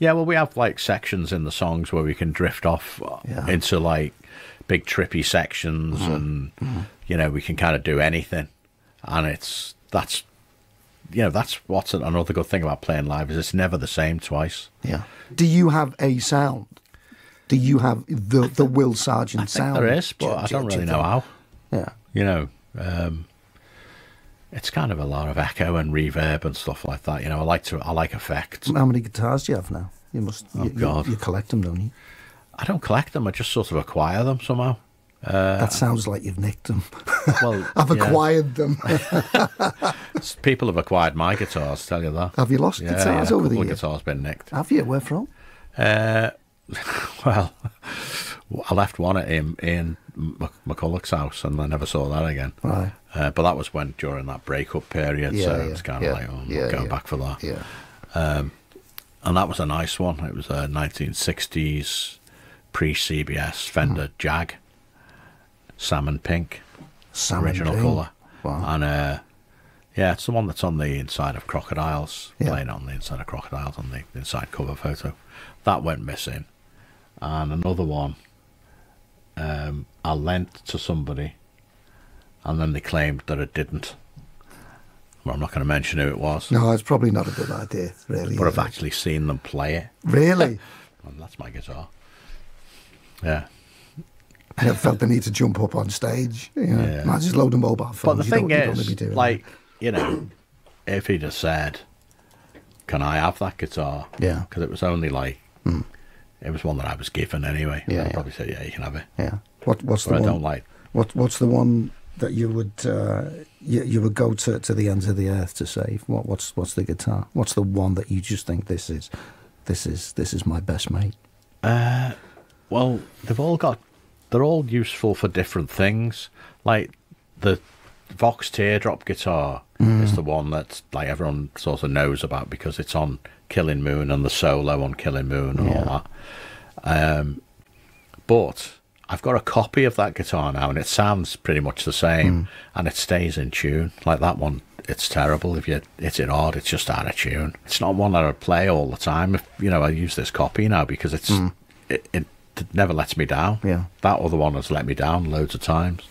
Yeah, well, we have like sections in the songs where we can drift off uh, Yeah. into like big trippy sections, and you know we can kind of do anything, and it's that's you know that's what's another good thing about playing live is it's never the same twice. Yeah. Do you have a sound? Do you have the the Will Sergeant sound? there is, but Do- I do- don't do really know how. Yeah. You know, um, it's kind of a lot of echo and reverb and stuff like that. You know, I like to I like effects. How many guitars do you have now? You must. Oh, you, you- God. You, collect them, don't you? I don't collect them. I just sort of acquire them somehow. that sounds like you've nicked them. Well, I've acquired them. People have acquired my guitars. Tell you that. have you lost Yeah, guitars yeah, over the years? guitars been nicked. Have you? Where from? Uh, well, I left one at him in McCulloch's house, and I never saw that again. Right. Uh, but that was when during that breakup period, Yeah, so yeah, it's kind of yeah, like, oh, I'm yeah, going back for that. Yeah. And that was a nice one. It was a 1960s pre CBS Fender Hmm. Jag, salmon pink, Salmon original pink. colour. Wow. And uh, yeah, it's the one that's on the inside of Crocodiles, playing on the inside of Crocodiles on the inside cover photo. That went missing. And another one um, I lent to somebody, and then they claimed that it didn't. Well, I'm not going to mention who it was, No, it's probably not a good idea, really. but I've it? actually seen them play it. Really? And that's my guitar. Yeah. I felt the need to jump up on stage. You know, Yeah. Might just load a mobile phone. But the you thing don't, you don't wanna is, like, you know, if he'd have said, "Can I have that guitar?" Yeah. because it was only like it was one that I was given anyway. Yeah, I'd yeah. probably say, "Yeah, you can have it." yeah. What What's But the I one? don't like. What What's the one that you would uh, you, you would go to, to the ends of the earth to save? What What's What's the guitar? What's the one that you just think this is this is this is my best mate? Well, they've all got. They're all useful for different things. Like the Vox Teardrop guitar is the one that like everyone sort of knows about because it's on Killing Moon and the solo on Killing Moon and all that. Um, but I've got a copy of that guitar now, and it sounds pretty much the same, and it stays in tune. Like that one, it's terrible if you hit it hard; it's just out of tune. It's not one that I play all the time. If you know, I use this copy now because it's it, it never lets me down. Yeah. that other one has let me down loads of times.